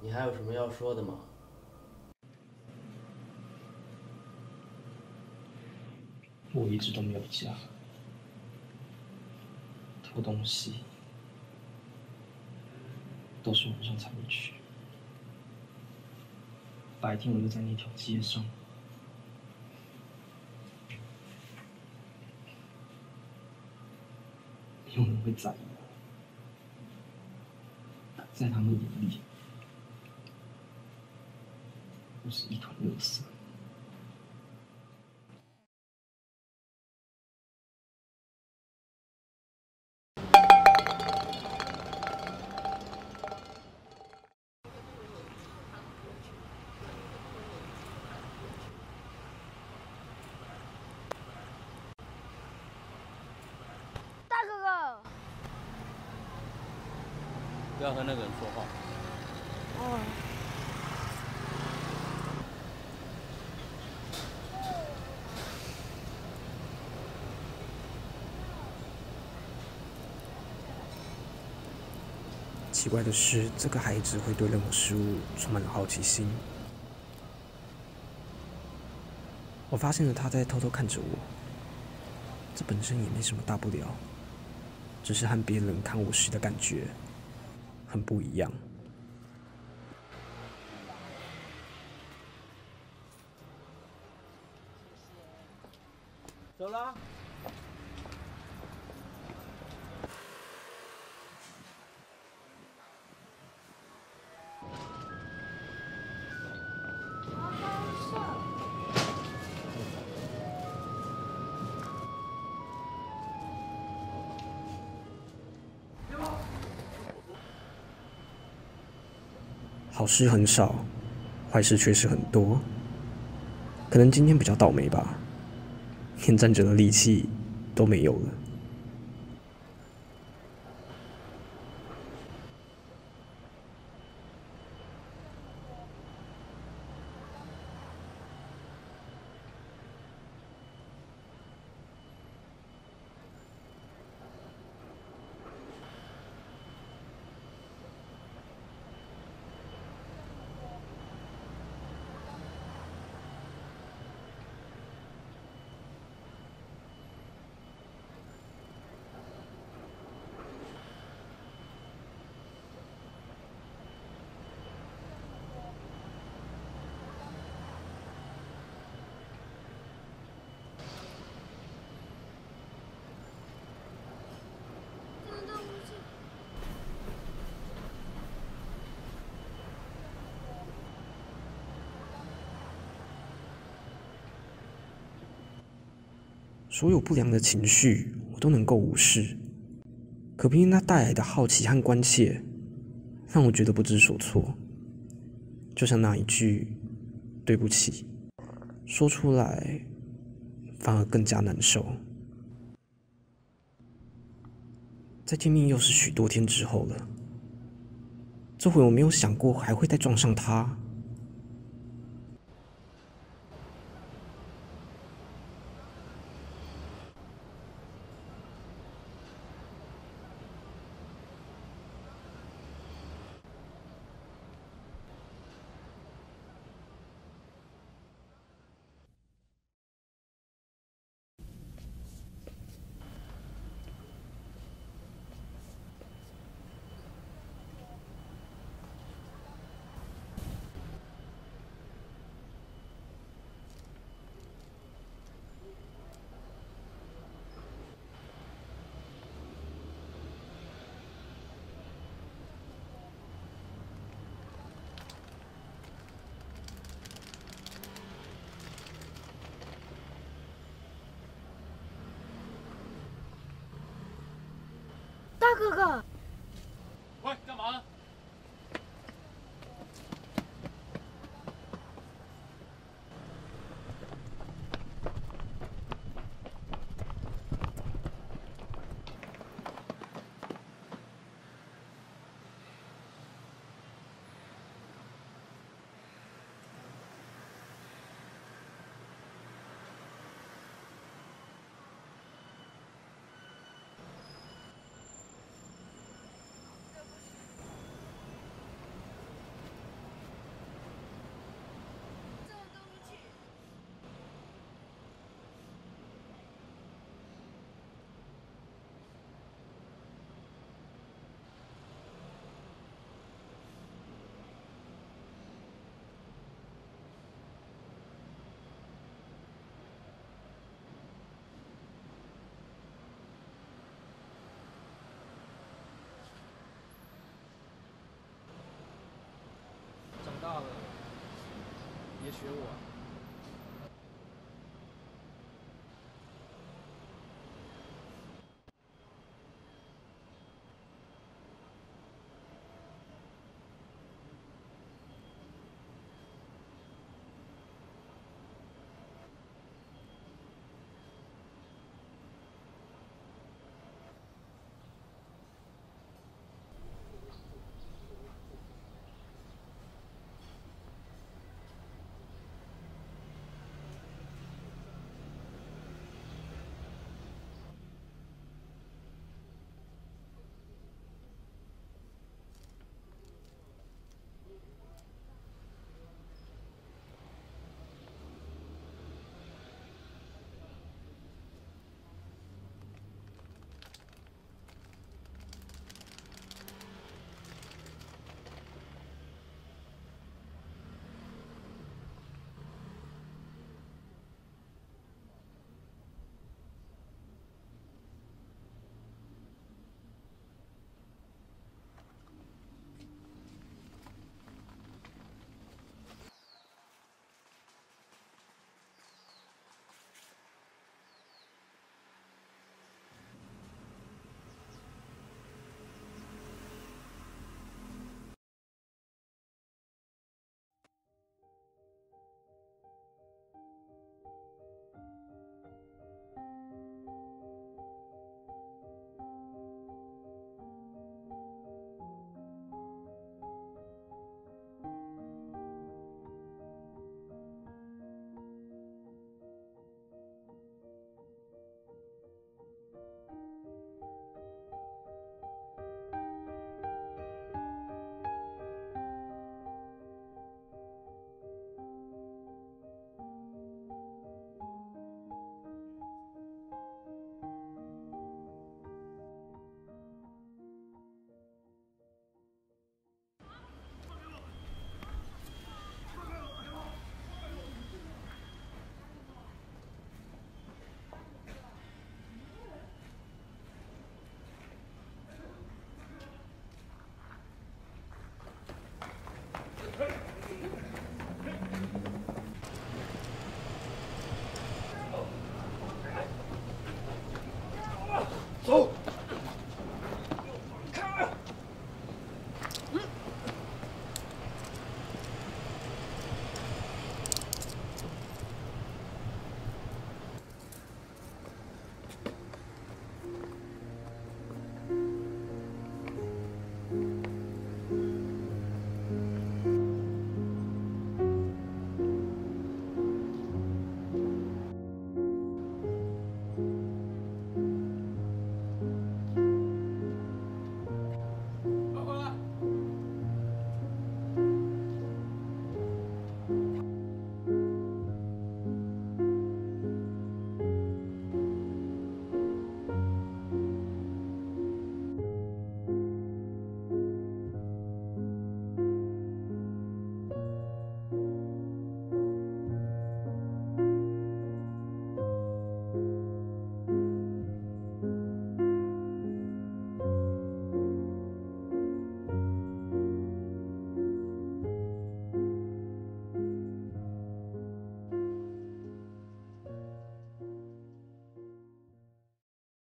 你还有什么要说的吗？我一直都没有家，偷东西。都是晚上才会去，白天我就在那条街上。没有人会在意我，在他们眼里，我是一团垃圾。不要和那个人说话。奇怪的是，这个孩子会对任何事物充满了好奇心。我发现了他在偷偷看着我，这本身也没什么大不了，只是和别人看我时的感觉很不一样。走了。好事很少，坏事确实很多。可能今天比较倒霉吧，连站着的力气都没有了。所有不良的情绪我都能够无视，可偏偏它带来的好奇和关切，让我觉得不知所措。就像那一句“对不起”，说出来反而更加难受。再见面又是许多天之后了，这回我没有想过还会再撞上他。大哥哥，喂，干嘛呢？学我。